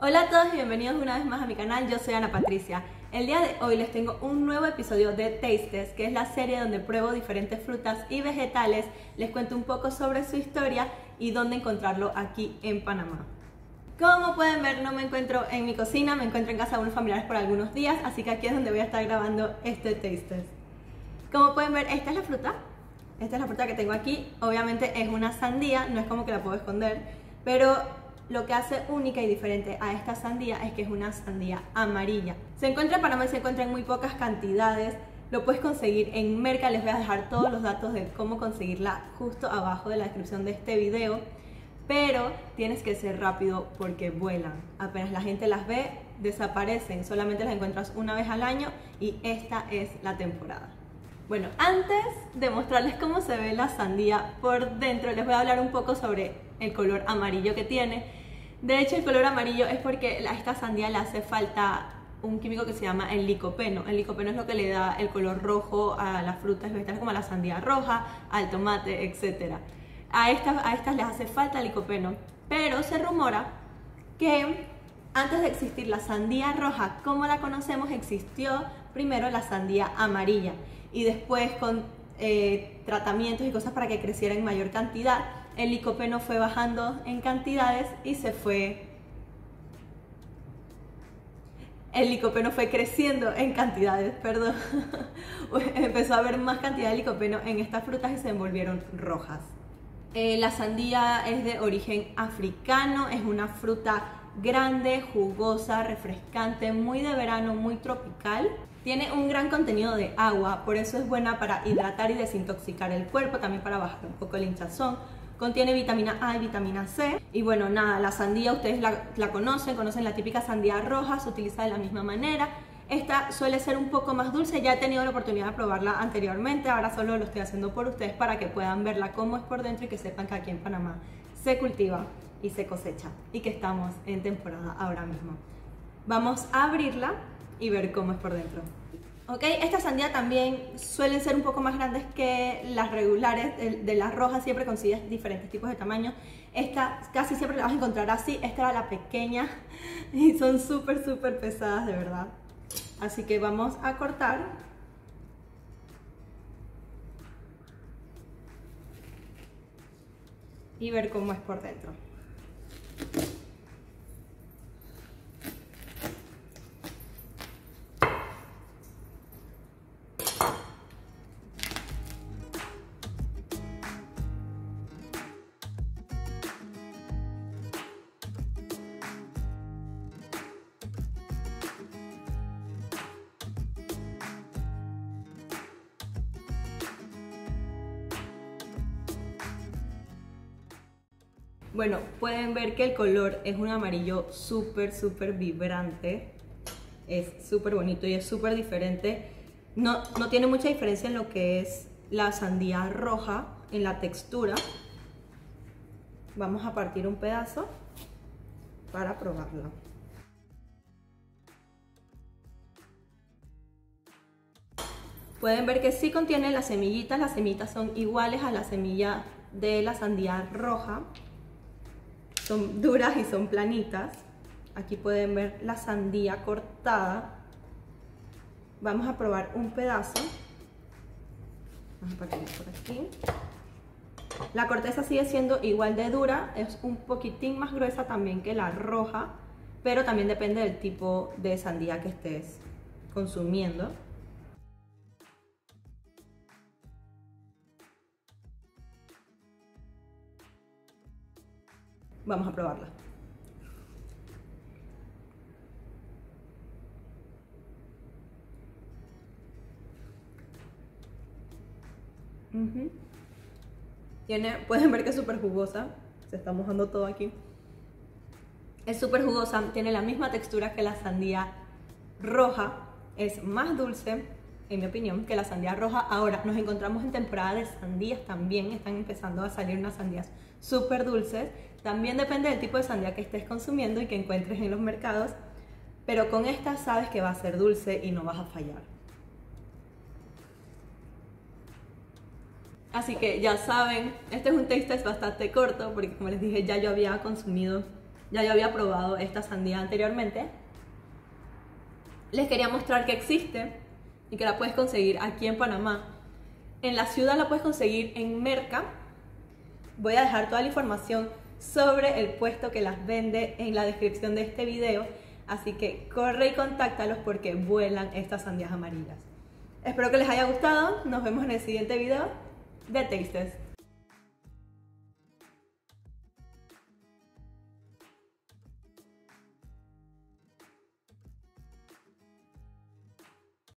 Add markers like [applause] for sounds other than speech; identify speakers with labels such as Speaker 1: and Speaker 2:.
Speaker 1: Hola a todos y bienvenidos una vez más a mi canal, yo soy Ana Patricia. El día de hoy les tengo un nuevo episodio de Tastes, que es la serie donde pruebo diferentes frutas y vegetales, les cuento un poco sobre su historia y dónde encontrarlo aquí en Panamá. Como pueden ver, no me encuentro en mi cocina, me encuentro en casa de unos familiares por algunos días, así que aquí es donde voy a estar grabando este Tastes. Como pueden ver, esta es la fruta, esta es la fruta que tengo aquí, obviamente es una sandía, no es como que la puedo esconder, pero lo que hace única y diferente a esta sandía es que es una sandía amarilla. Se encuentra en Panamá y se encuentra en muy pocas cantidades. Lo puedes conseguir en Merca, les voy a dejar todos los datos de cómo conseguirla justo abajo de la descripción de este video. Pero tienes que ser rápido porque vuelan. Apenas la gente las ve, desaparecen. Solamente las encuentras una vez al año y esta es la temporada. Bueno, antes de mostrarles cómo se ve la sandía por dentro, les voy a hablar un poco sobre el color amarillo que tiene. De hecho, el color amarillo es porque a esta sandía le hace falta un químico que se llama el licopeno. El licopeno es lo que le da el color rojo a las frutas vegetales como a la sandía roja, al tomate, etc. A estas, a estas les hace falta el licopeno, pero se rumora que antes de existir la sandía roja como la conocemos, existió primero la sandía amarilla y después con eh, tratamientos y cosas para que creciera en mayor cantidad, el licopeno fue bajando en cantidades y se fue... El licopeno fue creciendo en cantidades, perdón. [laughs] Empezó a haber más cantidad de licopeno en estas frutas y se envolvieron rojas. Eh, la sandía es de origen africano, es una fruta grande, jugosa, refrescante, muy de verano, muy tropical. Tiene un gran contenido de agua, por eso es buena para hidratar y desintoxicar el cuerpo, también para bajar un poco el hinchazón. Contiene vitamina A y vitamina C. Y bueno, nada, la sandía ustedes la, conocen, conocen la típica sandía roja, se utiliza de la misma manera. Esta suele ser un poco más dulce, ya he tenido la oportunidad de probarla anteriormente, ahora solo lo estoy haciendo por ustedes para que puedan verla cómo es por dentro y que sepan que aquí en Panamá se cultiva y se cosecha y que estamos en temporada ahora mismo. Vamos a abrirla y ver cómo es por dentro. Ok, esta sandía también suelen ser un poco más grandes que las regulares, de, las rojas siempre consigues diferentes tipos de tamaño. Esta casi siempre la vas a encontrar así, esta era la pequeña [laughs] y son súper súper pesadas de verdad. Así que vamos a cortar. Y ver cómo es por dentro. Bueno, pueden ver que el color es un amarillo súper, súper vibrante. Es súper bonito y es súper diferente. No, no tiene mucha diferencia en lo que es la sandía roja, en la textura. Vamos a partir un pedazo para probarla. Pueden ver que sí contiene las semillitas, las semillitas son iguales a la semilla de la sandía roja son duras y son planitas. Aquí pueden ver la sandía cortada. Vamos a probar un pedazo. Vamos a por aquí. La corteza sigue siendo igual de dura, es un poquitín más gruesa también que la roja, pero también depende del tipo de sandía que estés consumiendo. Vamos a probarla. Tiene, pueden ver que es súper jugosa. Se está mojando todo aquí. Es súper jugosa, tiene la misma textura que la sandía roja. Es más dulce, en mi opinión, que la sandía roja. Ahora, nos encontramos en temporada de sandías también. Están empezando a salir unas sandías súper dulces. También depende del tipo de sandía que estés consumiendo y que encuentres en los mercados, pero con esta sabes que va a ser dulce y no vas a fallar. Así que ya saben, este es un test bastante corto porque como les dije ya yo había consumido Ya yo había probado esta sandía anteriormente. Les quería mostrar que existe y que la puedes conseguir aquí en Panamá. En la ciudad la puedes conseguir en Merca. Voy a dejar toda la información sobre el puesto que las vende en la descripción de este video. Así que corre y contáctalos porque vuelan estas sandías amarillas. Espero que les haya gustado. Nos vemos en el siguiente video de Tastes.